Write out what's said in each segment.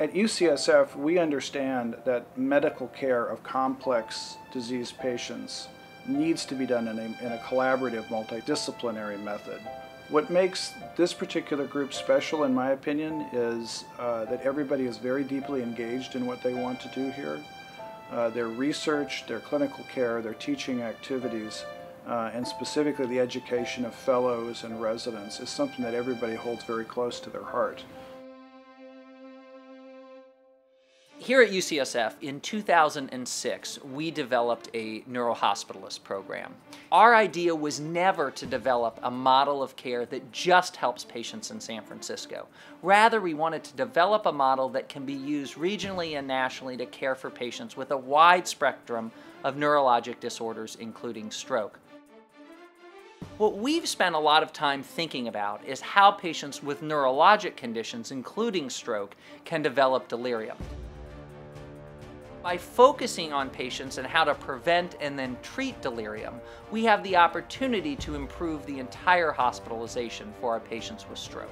At UCSF, we understand that medical care of complex disease patients needs to be done in a, in a collaborative, multidisciplinary method. What makes this particular group special, in my opinion, is uh, that everybody is very deeply engaged in what they want to do here. Uh, their research, their clinical care, their teaching activities, uh, and specifically the education of fellows and residents is something that everybody holds very close to their heart. Here at UCSF in 2006, we developed a neurohospitalist program. Our idea was never to develop a model of care that just helps patients in San Francisco. Rather, we wanted to develop a model that can be used regionally and nationally to care for patients with a wide spectrum of neurologic disorders, including stroke. What we've spent a lot of time thinking about is how patients with neurologic conditions, including stroke, can develop delirium. By focusing on patients and how to prevent and then treat delirium, we have the opportunity to improve the entire hospitalization for our patients with stroke.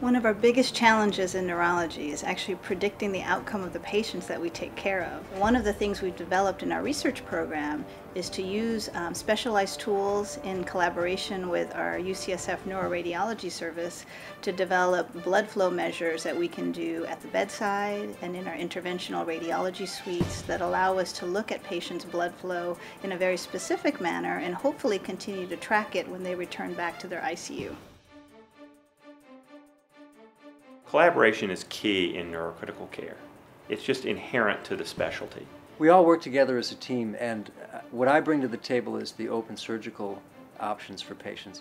One of our biggest challenges in neurology is actually predicting the outcome of the patients that we take care of. One of the things we've developed in our research program is to use um, specialized tools in collaboration with our UCSF neuroradiology service to develop blood flow measures that we can do at the bedside and in our interventional radiology suites that allow us to look at patients' blood flow in a very specific manner and hopefully continue to track it when they return back to their ICU. Collaboration is key in neurocritical care. It's just inherent to the specialty. We all work together as a team, and uh, what I bring to the table is the open surgical options for patients.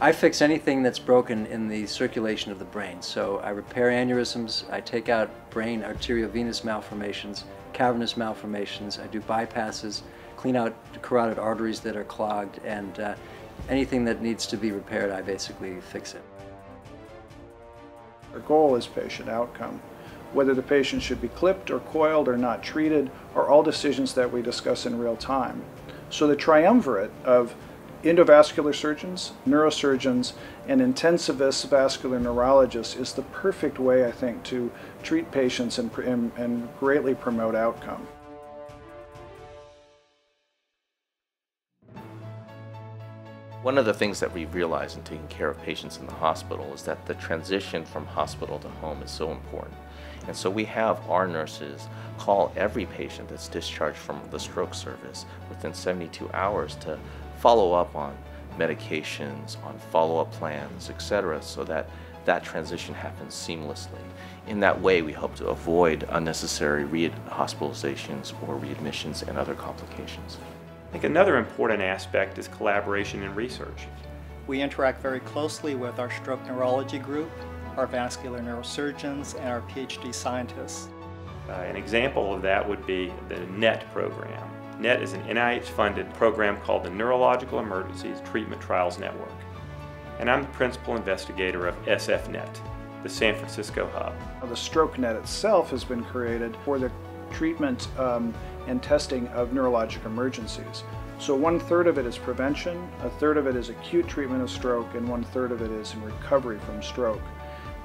I fix anything that's broken in the circulation of the brain. So I repair aneurysms, I take out brain arteriovenous malformations, cavernous malformations, I do bypasses, clean out carotid arteries that are clogged, and uh, anything that needs to be repaired, I basically fix it. Our goal is patient outcome. Whether the patient should be clipped or coiled or not treated are all decisions that we discuss in real time. So the triumvirate of endovascular surgeons, neurosurgeons, and intensivist vascular neurologists is the perfect way, I think, to treat patients and, and, and greatly promote outcome. One of the things that we realize in taking care of patients in the hospital is that the transition from hospital to home is so important. And so we have our nurses call every patient that's discharged from the stroke service within 72 hours to follow up on medications, on follow-up plans, etc., so that that transition happens seamlessly. In that way, we hope to avoid unnecessary re-hospitalizations or readmissions and other complications. I think another important aspect is collaboration in research. We interact very closely with our stroke neurology group, our vascular neurosurgeons, and our PhD scientists. Uh, an example of that would be the NETT program. NETT is an NIH-funded program called the Neurological Emergencies Treatment Trials Network. And I'm the principal investigator of SFNet, the San Francisco hub. The StrokeNet itself has been created for the treatment um, and testing of neurologic emergencies. So one third of it is prevention, a third of it is acute treatment of stroke, and one third of it is in recovery from stroke.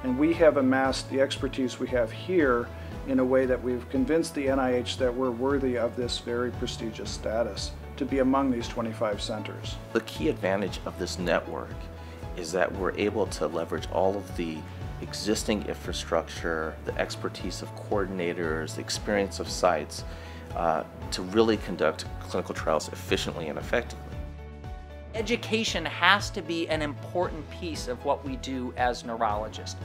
And we have amassed the expertise we have here in a way that we've convinced the NIH that we're worthy of this very prestigious status to be among these 25 centers. The key advantage of this network is that we're able to leverage all of the existing infrastructure, the expertise of coordinators, the experience of sites, uh, to really conduct clinical trials efficiently and effectively. Education has to be an important piece of what we do as neurologists.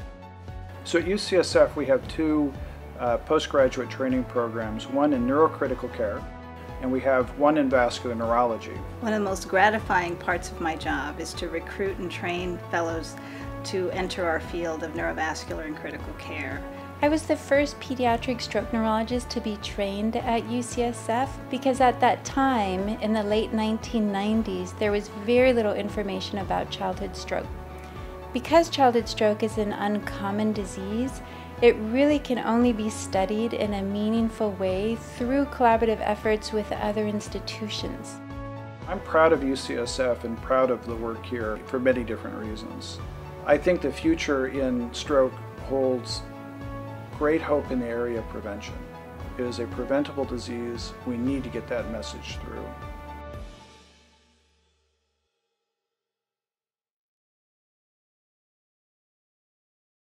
So at UCSF we have two uh, postgraduate training programs, one in neurocritical care and we have one in vascular neurology. One of the most gratifying parts of my job is to recruit and train fellows to enter our field of neurovascular and critical care. I was the first pediatric stroke neurologist to be trained at UCSF because at that time, in the late 1990s, there was very little information about childhood stroke. Because childhood stroke is an uncommon disease, it really can only be studied in a meaningful way through collaborative efforts with other institutions. I'm proud of UCSF and proud of the work here for many different reasons. I think the future in stroke holds great hope in the area of prevention. It is a preventable disease. We need to get that message through.